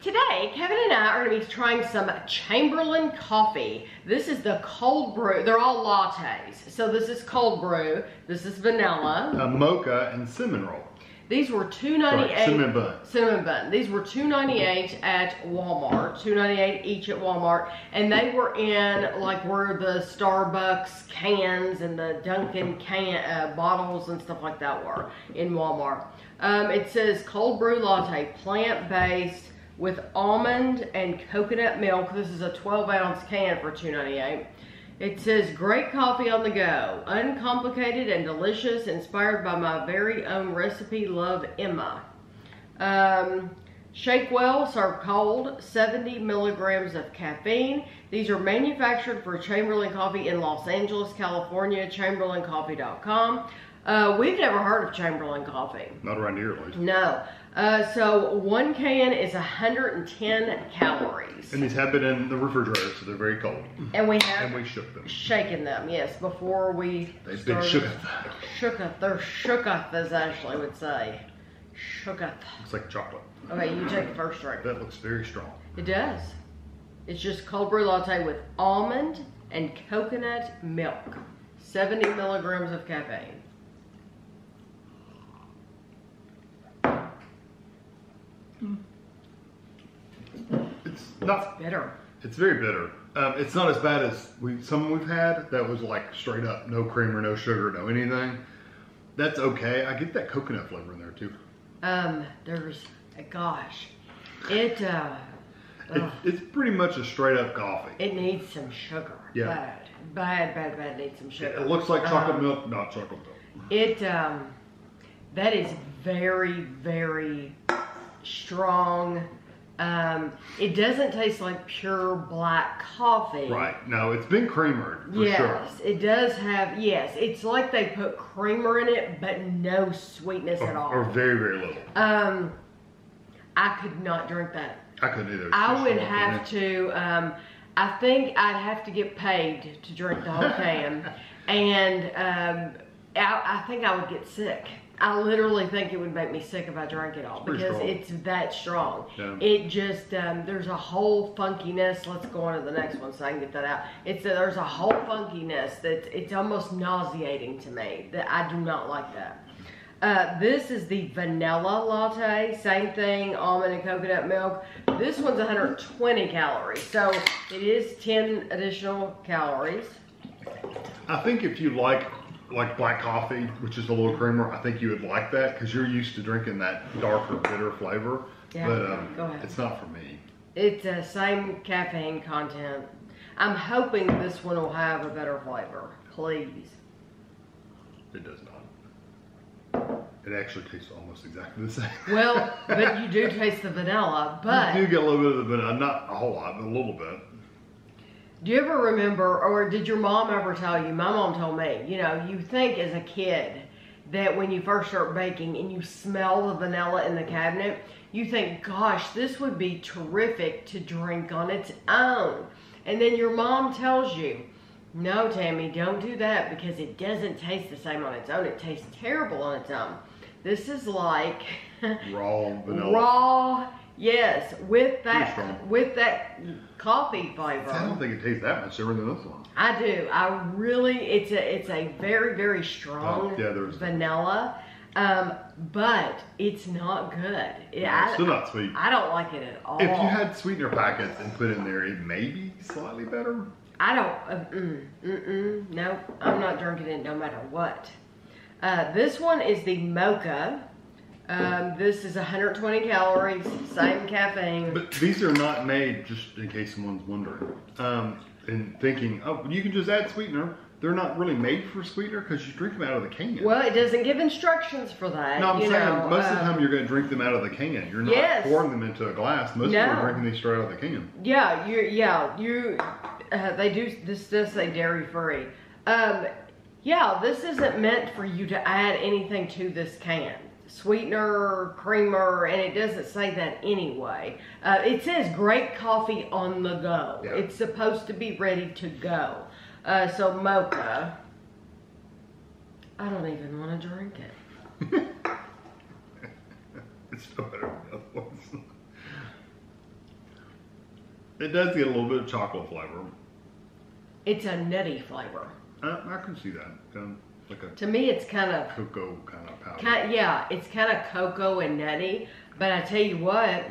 Today, Kevin and I are going to be trying some Chamberlain coffee. This is the cold brew. They're all lattes. So this is cold brew. This is vanilla. A mocha and cinnamon roll. These were two ninety eight. cinnamon bun. Cinnamon bun. These were two ninety eight at Walmart. Two ninety eight each at Walmart, and they were in like where the Starbucks cans and the Dunkin' can uh, bottles and stuff like that were in Walmart. Um, it says cold brew latte, plant based with almond and coconut milk. This is a 12 ounce can for $2.98. It says great coffee on the go, uncomplicated and delicious, inspired by my very own recipe. Love Emma. Um, shake well, serve cold, 70 milligrams of caffeine. These are manufactured for Chamberlain Coffee in Los Angeles, California, chamberlaincoffee.com. Uh, we've never heard of Chamberlain Coffee. Not around here at least. No. Uh, so one can is 110 calories. And these have been in the refrigerator, so they're very cold. And we have And we shook them. shaken them, yes, before we They've been shooketh. Shooketh. They're shooketh, as Ashley would say. Shooketh. Looks like chocolate. Okay, you take the first drink. That looks very strong. It does. It's just cold brew latte with almond and coconut milk. 70 milligrams of caffeine. It's not. Bitter. It's very bitter. Um, it's not as bad as we some we've had that was like straight up, no creamer, no sugar, no anything. That's okay. I get that coconut flavor in there too. Um, there's, gosh, it, uh, It, it's pretty much a straight up coffee. it needs some sugar. Yeah. Bad. Bad, bad, bad needs some sugar. It looks like chocolate Um, milk, not chocolate milk. It, um, that is very, very strong. Um, it doesn't taste like pure black coffee. Right. No, it's been creamered for yes, sure. it does have, yes, it's like they put creamer in it, but no sweetness at all. or very, very little. Um, I could not drink that. I couldn't either. I would have to, um, I think I'd have to get paid to drink the whole can. and um, I, I think I would get sick. I literally think it would make me sick if I drank it all pretty because strong. it's that strong. Yeah. It just, um, there's a whole funkiness. Let's go on to the next one so I can get that out. It's a, there's a whole funkiness that it's almost nauseating to me that I do not like that. Uh, this is the vanilla latte. Same thing, almond and coconut milk. This one's 120 calories, so it is 10 additional calories. I think if you like like black coffee, which is a little creamer, I think you would like that because you're used to drinking that darker, bitter flavor. Yeah, but um, go ahead. it's not for me. It's the same caffeine content. I'm hoping this one will have a better flavor. Please. It does not. It actually tastes almost exactly the same. Well, but you do taste the vanilla, but you do get a little bit of the vanilla, not a whole lot, but a little bit. Do you ever remember, or did your mom ever tell you? My mom told me, you know, you think as a kid that when you first start baking and you smell the vanilla in the cabinet, you think, gosh, this would be terrific to drink on its own. And then your mom tells you, no, Tami, don't do that because it doesn't taste the same on its own. It tastes terrible on its own. This is like Raw vanilla. raw, yes, with that with that coffee flavor. I don't think it tastes that much different than this one. I do. I really, it's a, it's a very, very strong Oh, yeah, vanilla, um, but it's not good. It, No, it's still not sweet. I don't like it at all. If you had sweetener packets and put in there, it may be slightly better. I don't, uh, mm, mm, mm, no, I'm not drinking it no matter what. Uh, this one is the mocha. Um, this is 120 calories, same caffeine. But these are not made, just in case someone's wondering, um, and thinking, oh, you can just add sweetener. They're not really made for sweetener because you drink them out of the can. well, it doesn't give instructions for that. no, I'm saying know, most of the um, time you're going to drink them out of the can. You're not Yes. pouring them into a glass. Most No. people are drinking these straight out of the can. Yeah, you yeah you uh, they do this does say dairy free. Um, yeah, this isn't meant for you to add anything to this can. Sweetener, creamer, and it doesn't say that anyway. Uh, it says great coffee on the go. Yeah. It's supposed to be ready to go. Uh, so mocha. I don't even want to drink it. It's still better than the other ones. It does get a little bit of chocolate flavor. It's a nutty flavor. I, I can see that. Um, like a To me, it's kind of cocoa kind of powder. Kind, yeah, it's kind of cocoa and nutty. But I tell you what,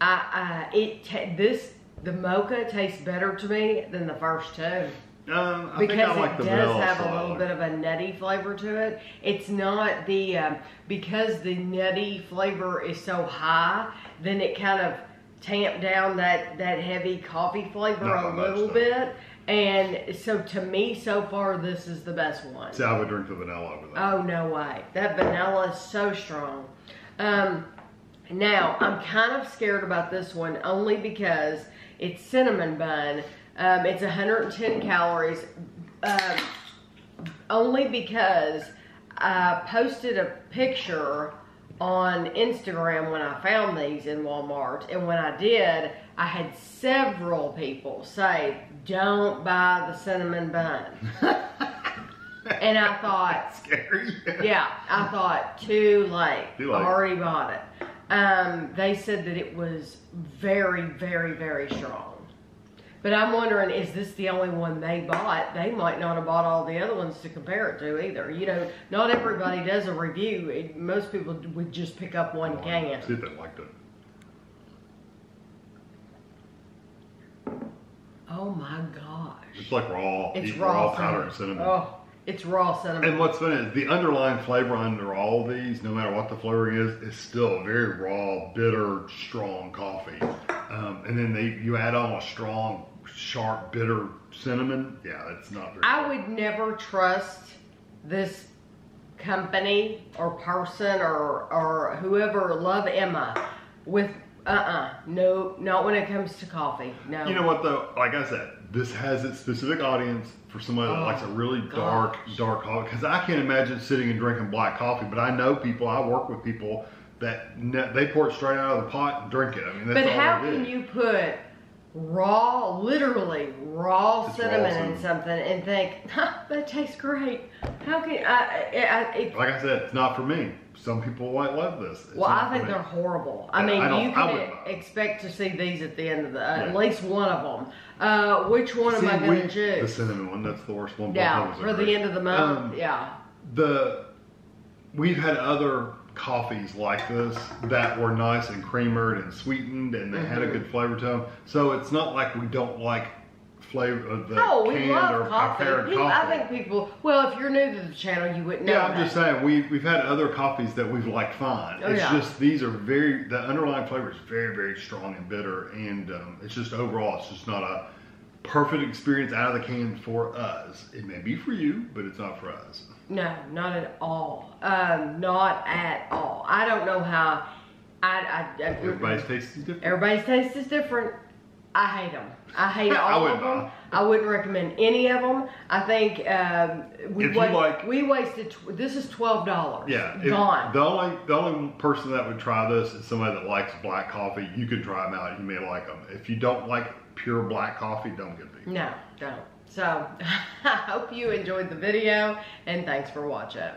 I, I it this the mocha tastes better to me than the first two um, I because like it the does have a little bit of a nutty flavor to it. It's not the um, because the nutty flavor is so high, then it kind of tamped down that that heavy coffee flavor Not a much, little though. bit. And so to me, so far, this is the best one. See, I would drink the vanilla over that. Oh no way! That vanilla is so strong. Um, now I'm kind of scared about this one only because it's cinnamon bun. Um, it's 110 calories. Um, only because I posted a picture on Instagram when I found these in Walmart, and when I did, I had several people say, "Don't buy the cinnamon bun," and I thought, Scary. yeah, I thought too late. Too late. I already bought it. Um, they said that it was very, very, very strong. But I'm wondering, is this the only one they bought? They might not have bought all the other ones to compare it to either. You know, not everybody does a review. It- Most people would just pick up one can. See if they liked it. Oh my gosh. It's like raw. It's eat raw, powder and cinnamon. Oh, it's raw cinnamon. And what's funny is the underlying flavor under all these, no matter what the flavoring is, is still very raw, bitter, strong coffee. Um, and then they you add on a strong, sharp, bitter cinnamon. Yeah, that's not very. I would never trust this company or person or or whoever love Emma with uh-uh no not when it comes to coffee no You know what though? Like I said, this has its specific audience for somebody that Oh, likes a really dark, dark coffee. Because I can't imagine sitting and drinking black coffee. But I know people. I work with people that they pour it straight out of the pot and drink it. I mean, that's but how can you put raw literally raw It's raw cinnamon in something and think huh, that tastes great how can I, I, it, Like I said, it's not for me. Some people might love this. It's well, I think they're horrible. I mean, I you can wouldn't buy 'em. expect to see these at the end of the, uh, Yeah. at least one of them. Uh, which one am I going to choose? The cinnamon one. That's the worst one. Yeah, for the great. end of the month. Um, yeah. the we've had other coffees like this that were nice and creamered and sweetened and they had a Mhm. good flavor to them. So it's not like we don't like flavor of the Oh, we canned love or coffee. prepared People, I think people. Well, if you're new to the channel, you wouldn't know. yeah, I'm that. just saying we we've had other coffees that we've liked fine. Oh, it's yeah. just these are very the underlying flavor is very very strong and bitter and um, it's just overall it's just not a perfect experience out of the can for us. It may be for you, but it's not for us. No, not at all. Um, not at all. I don't know how. I, I, I Everybody's taste is different. Everybody's taste is different. I hate them. I hate I all of wouldn't them. I wouldn't recommend any of them. I think um, we wa- like- we wasted. Tw- this is twelve dollars. Yeah, gone. The only the only person that would try this is somebody that likes black coffee. You can try them out. You may like them. If you don't like pure black coffee, don't get these. No, don't. So I hope you enjoyed the video and thanks for watching.